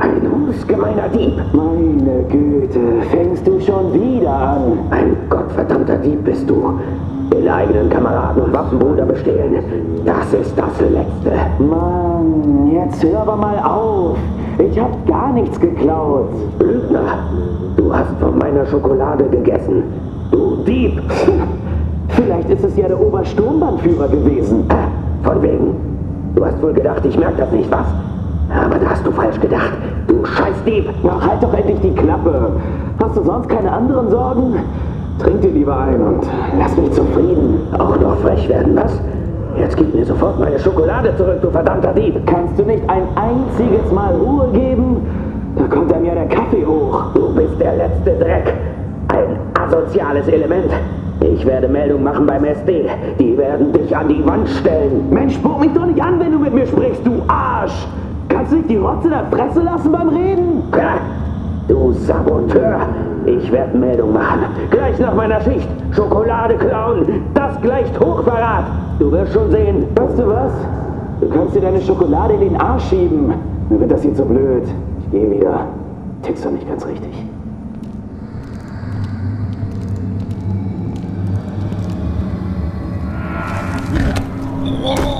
Ein rußgemeiner Dieb. Meine Güte, fängst du schon wieder an? Ein gottverdammter Dieb bist du. Den eigenen Kameraden und Waffenbruder bestehlen. Das ist das Letzte. Mann, jetzt hör aber mal auf. Ich hab gar nichts geklaut. Lügner, du hast von meiner Schokolade gegessen. Du Dieb. Vielleicht ist es ja der Obersturmbannführer gewesen. Von wegen. Du hast wohl gedacht, ich merke das nicht, was? Aber da hast du falsch gedacht. Du Scheißdieb. Ach, halt doch endlich die Klappe. Hast du sonst keine anderen Sorgen? Trink dir lieber ein und lass mich zufrieden. Auch noch frech werden, was? Jetzt gib mir sofort meine Schokolade zurück, du verdammter Dieb. Kannst du nicht ein einziges Mal Ruhe geben? Da kommt einem ja der Kaffee hoch. Du bist der letzte Dreck. Ein asoziales Element. Ich werde Meldung machen beim SD. Die werden dich an die Wand stellen. Mensch, spuck mich doch nicht an, wenn du mit mir sprichst, du Arsch! Kannst nicht die Rotze der Presse lassen beim Reden? Du Saboteur! Ich werde Meldung machen. Gleich nach meiner Schicht. Schokolade klauen. Das gleicht Hochverrat. Du wirst schon sehen. Weißt du was? Du kannst dir deine Schokolade in den Arsch schieben. Mir wird das hier zu blöd. Ich gehe wieder. Tickst du nicht ganz richtig. Oh.